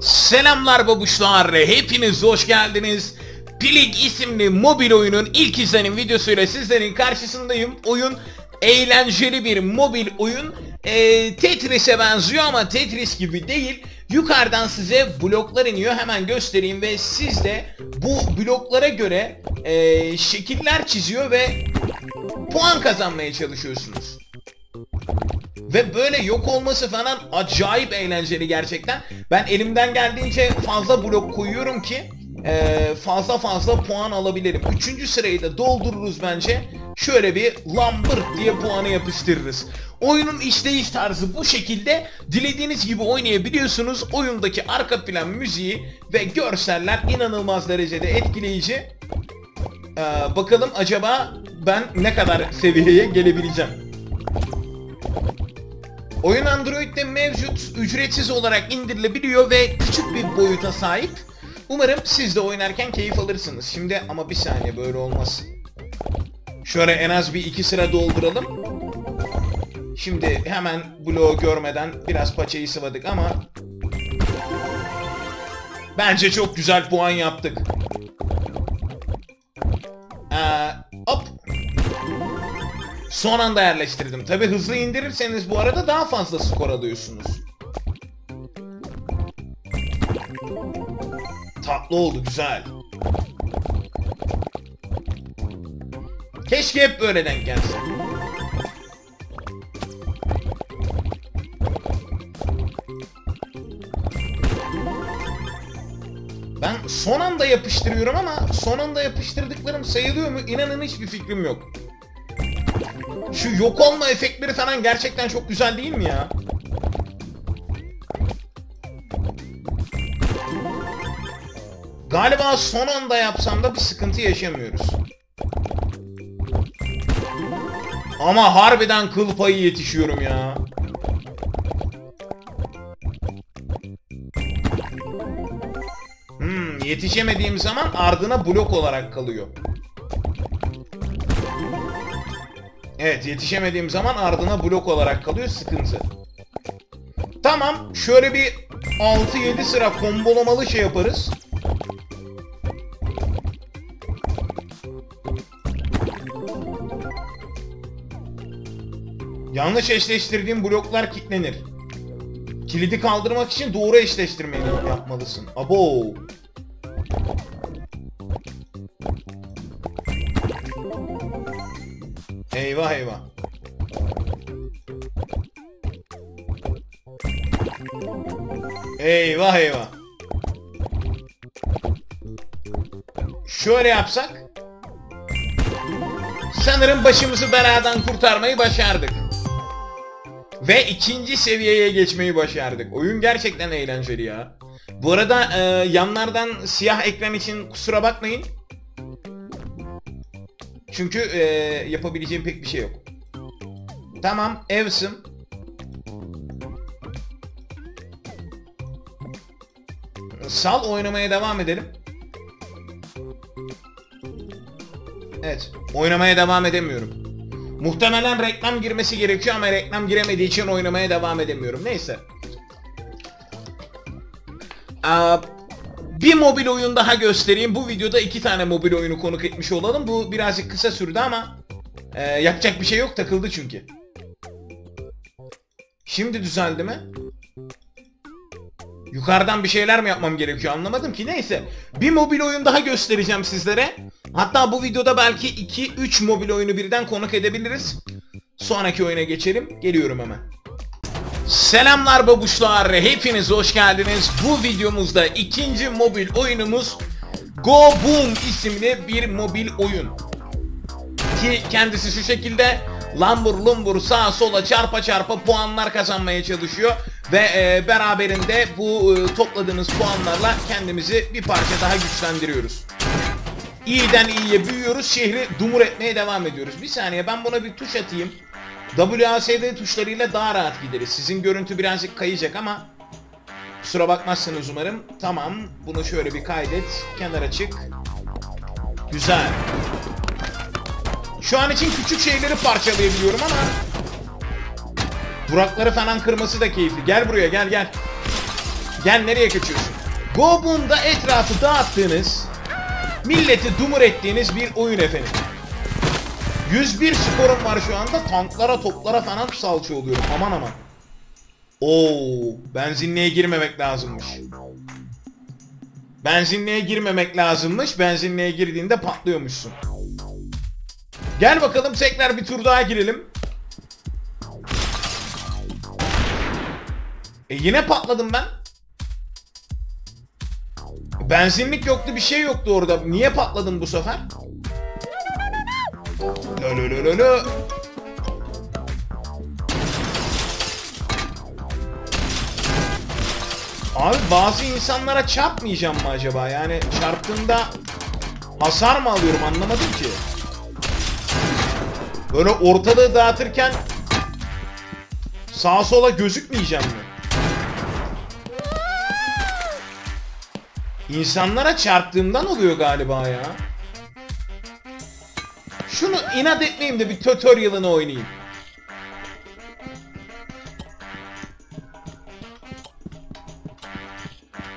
Selamlar babuşlar, hepiniz hoş geldiniz. Pilig isimli mobil oyunun ilk izlenim videosuyla sizlerin karşısındayım. Oyun eğlenceli bir mobil oyun. Ee, Tetris'e benziyor ama Tetris gibi değil. Yukarıdan size bloklar iniyor hemen göstereyim ve siz de bu bloklara göre ee, şekiller çiziyor ve puan kazanmaya çalışıyorsunuz. Ve böyle yok olması falan acayip eğlenceli gerçekten. Ben elimden geldiğince fazla blok koyuyorum ki e, fazla fazla puan alabilirim. Üçüncü sırayı da doldururuz bence. Şöyle bir lambırt diye puanı yapıştırırız. Oyunun işleyiş tarzı bu şekilde. Dilediğiniz gibi oynayabiliyorsunuz. Oyundaki arka plan müziği ve görseller inanılmaz derecede etkileyici. Ee, bakalım acaba ben ne kadar seviyeye gelebileceğim. Oyun Android'de mevcut, ücretsiz olarak indirilebiliyor ve küçük bir boyuta sahip. Umarım siz de oynarken keyif alırsınız. Şimdi ama bir saniye böyle olmaz. Şöyle en az bir iki sıra dolduralım. Şimdi hemen bloğu görmeden biraz paçayı sıvadık ama... Bence çok güzel puan yaptık. Ee. Son anda yerleştirdim. Tabi hızlı indirirseniz bu arada daha fazla skor alıyorsunuz. Tatlı oldu güzel. Keşke hep böyle denk gelse. Ben son anda yapıştırıyorum ama son anda yapıştırdıklarım sayılıyor mu? İnanın hiçbir fikrim yok. Şu yok olma efektleri falan gerçekten çok güzel değil mi ya? Galiba son anda yapsam da bir sıkıntı yaşamıyoruz. Ama harbiden kıl payı yetişiyorum ya. Hmm, yetişemediğim zaman ardına blok olarak kalıyor. Evet yetişemediğim zaman ardına blok olarak kalıyor sıkıntı. Tamam şöyle bir 6-7 sıra kombolamalı şey yaparız. Yanlış eşleştirdiğim bloklar kilitlenir. Kilidi kaldırmak için doğru eşleştirmeyi yapmalısın. Abo. Eyvah eyvah. Eyvah eyvah. Şöyle yapsak. Sanırım başımızı beladan kurtarmayı başardık. Ve ikinci seviyeye geçmeyi başardık. Oyun gerçekten eğlenceli ya. Bu arada e, yanlardan siyah ekran için kusura bakmayın. Çünkü e, yapabileceğim pek bir şey yok. Tamam, evsim. Sal oynamaya devam edelim. Evet, oynamaya devam edemiyorum. Muhtemelen reklam girmesi gerekiyor ama reklam giremediği için oynamaya devam edemiyorum. Neyse. Aa, bir mobil oyun daha göstereyim. Bu videoda iki tane mobil oyunu konuk etmiş olalım. Bu birazcık kısa sürdü ama e, yapacak bir şey yok takıldı çünkü. Şimdi düzeldi mi? Yukarıdan bir şeyler mi yapmam gerekiyor anlamadım ki. Neyse. Bir mobil oyun daha göstereceğim sizlere. Hatta bu videoda belki 2-3 mobil oyunu birden konuk edebiliriz. Sonraki oyuna geçelim. Geliyorum hemen. Selamlar babuşlar. Hepiniz hoş geldiniz. Bu videomuzda ikinci mobil oyunumuz Go Boom isimli bir mobil oyun. Ki kendisi şu şekilde lambur lumbur sağa sola çarpa çarpa puanlar kazanmaya çalışıyor. Ve e, beraberinde bu e, topladığınız puanlarla kendimizi bir parça daha güçlendiriyoruz. İyiden iyiye büyüyoruz, şehri dumur etmeye devam ediyoruz. Bir saniye ben buna bir tuş atayım. WASD tuşlarıyla daha rahat gideriz. Sizin görüntü birazcık kayacak ama kusura bakmazsınız umarım. Tamam, bunu şöyle bir kaydet. Kenara çık. Güzel. Şu an için küçük şeyleri parçalayabiliyorum ama Durakları falan kırması da keyifli. Gel buraya gel gel. Gel nereye kaçıyorsun? Go Boom'da etrafı dağıttığınız, milleti dumur ettiğiniz bir oyun efendim. 101 skorum var şu anda. Tanklara, toplara falan salça oluyorum. Aman aman. Oo, benzinliğe girmemek lazımmış. Benzinliğe girmemek lazımmış. Benzinliğe girdiğinde patlıyormuşsun. Gel bakalım tekrar bir tur daha girelim. E yine patladım ben. Benzinlik yoktu bir şey yoktu orada. Niye patladım bu sefer? Lö lö lö lö lö. Abi bazı insanlara çarpmayacağım mı acaba? Yani çarptığında hasar mı alıyorum anlamadım ki. Böyle ortalığı dağıtırken sağa sola gözükmeyeceğim mi? İnsanlara çarptığımdan oluyor galiba ya. Şunu inat etmeyeyim de bir tutorial'ını oynayayım.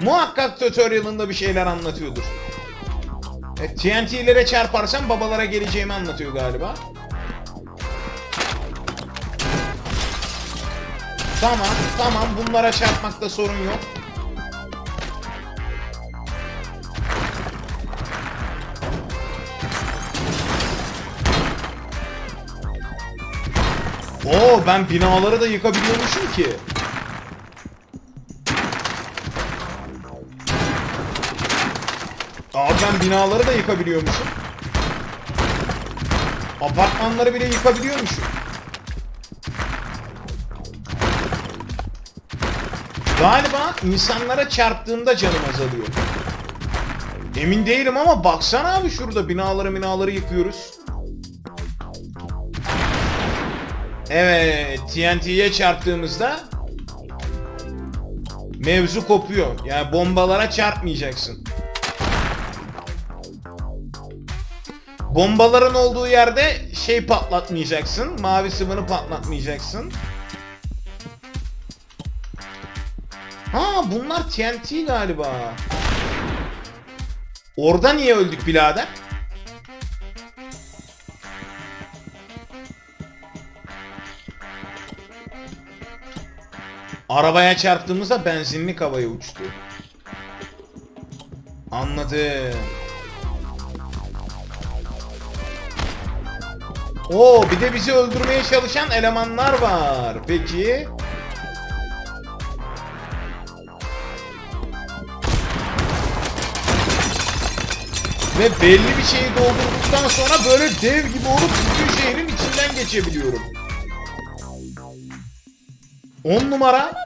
Muhakkak tutorial'ında bir şeyler anlatıyordur. E, TNT'lere çarparsam babalara geleceğimi anlatıyor galiba. Tamam, tamam. Bunlara çarpmakta sorun yok. Oo ben binaları da yıkabiliyormuşum ki. Abi ben binaları da yıkabiliyormuşum. Apartmanları bile yıkabiliyormuşum. Galiba insanlara çarptığında canım azalıyor. Emin değilim ama baksana abi şurada binaları binaları yıkıyoruz. Evet, TNT'ye çarptığımızda mevzu kopuyor. Yani bombalara çarpmayacaksın. Bombaların olduğu yerde şey patlatmayacaksın. Mavi sıvını patlatmayacaksın. Ha bunlar TNT galiba. Orada niye öldük birader? Arabaya çarptığımızda benzinlik havaya uçtu. Anladım. Oo bir de bizi öldürmeye çalışan elemanlar var. Peki. Ve belli bir şeyi doldurduktan sonra böyle dev gibi olup bütün şehrin içinden geçebiliyorum. 10 numara.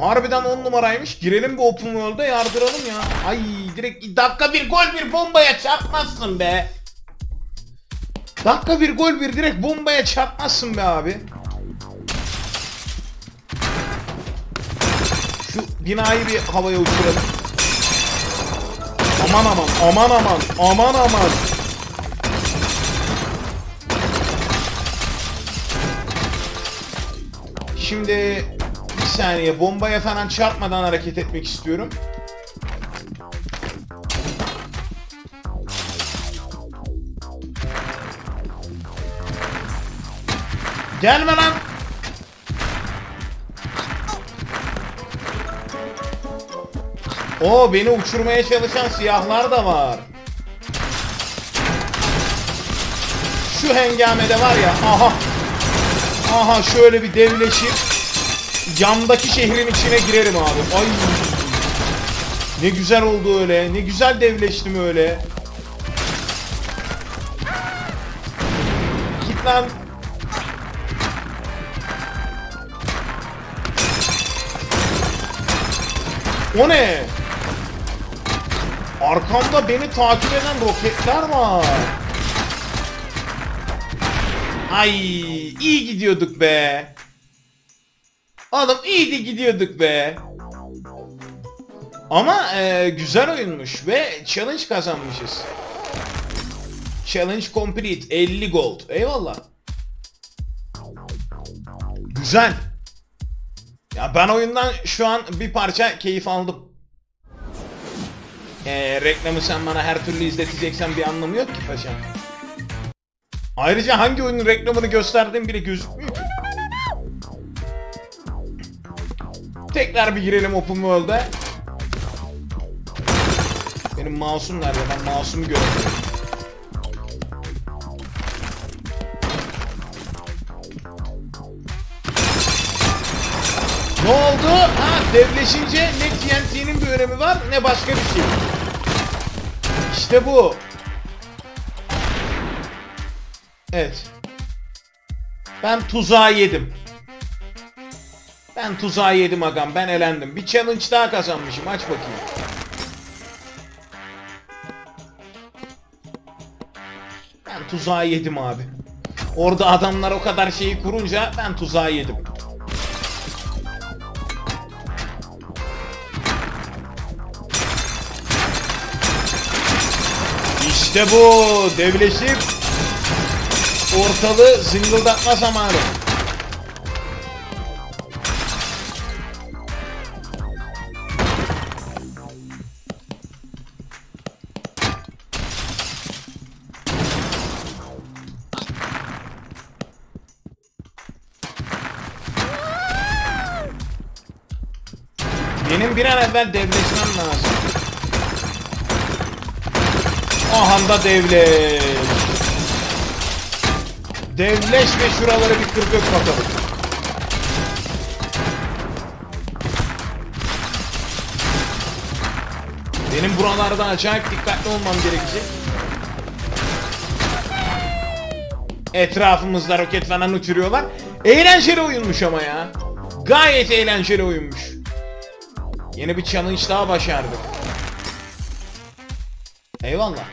Harbiden 10 numaraymış. Girelim bu open world'a yardıralım ya. Ay direkt dakika bir gol bir bombaya çarpmazsın be. Dakika bir gol bir direkt bombaya çarpmazsın be abi. Şu binayı bir havaya uçuralım. Aman aman aman aman aman aman. Şimdi saniye bombaya falan çarpmadan hareket etmek istiyorum. Gelme lan. O beni uçurmaya çalışan siyahlar da var. Şu hengamede var ya aha. Aha şöyle bir devleşip yandaki şehrin içine girerim abi. Ay. Ne güzel oldu öyle. Ne güzel devleştim öyle. Git lan. O ne? Arkamda beni takip eden roketler var. Ay iyi gidiyorduk be. Oğlum iyiydi gidiyorduk be. Ama e, güzel oyunmuş ve challenge kazanmışız. Challenge complete 50 gold. Eyvallah. Güzel. Ya ben oyundan şu an bir parça keyif aldım. Ee, reklamı sen bana her türlü izleteceksen bir anlamı yok ki paşam. Ayrıca hangi oyunun reklamını gösterdiğim bile gözükmüyor Tekrar bir girelim Open World'e. Benim mouse'um nerede? Ben mouse'umu göremiyorum. Ne oldu? Ha devleşince ne TNT'nin bir önemi var ne başka bir şey. İşte bu. Evet. Ben tuzağı yedim. Ben tuzağı yedim agam. Ben elendim. Bir challenge daha kazanmışım. Aç bakayım. Ben tuzağı yedim abi. Orada adamlar o kadar şeyi kurunca ben tuzağı yedim. İşte bu devleşip ortalığı zıngıldatma zamanı. Bir an evvel devleşmem lazım. Ahanda devleş. Devleş ve şuraları bir kır dök bakalım. Benim buralarda acayip dikkatli olmam gerekecek. Etrafımızda roket falan uçuruyorlar. Eğlenceli oyunmuş ama ya. Gayet eğlenceli oyunmuş. Yeni bir challenge daha başardık. Eyvallah.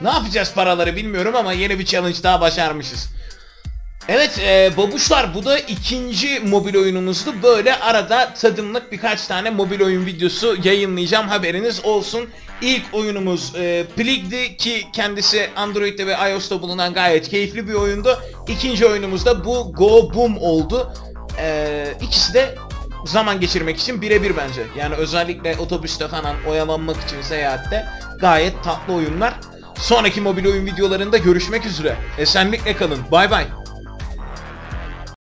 Ne yapacağız paraları bilmiyorum ama yeni bir challenge daha başarmışız. Evet e, babuşlar bu da ikinci mobil oyunumuzdu. Böyle arada tadımlık birkaç tane mobil oyun videosu yayınlayacağım haberiniz olsun. İlk oyunumuz e, Plig'di ki kendisi Android'de ve iOS'ta bulunan gayet keyifli bir oyundu. İkinci oyunumuz da bu Go Boom oldu. E, ikisi de zaman geçirmek için birebir bence. Yani özellikle otobüste falan oyalanmak için seyahatte gayet tatlı oyunlar. Sonraki mobil oyun videolarında görüşmek üzere. Esenlikle kalın. Bay bay.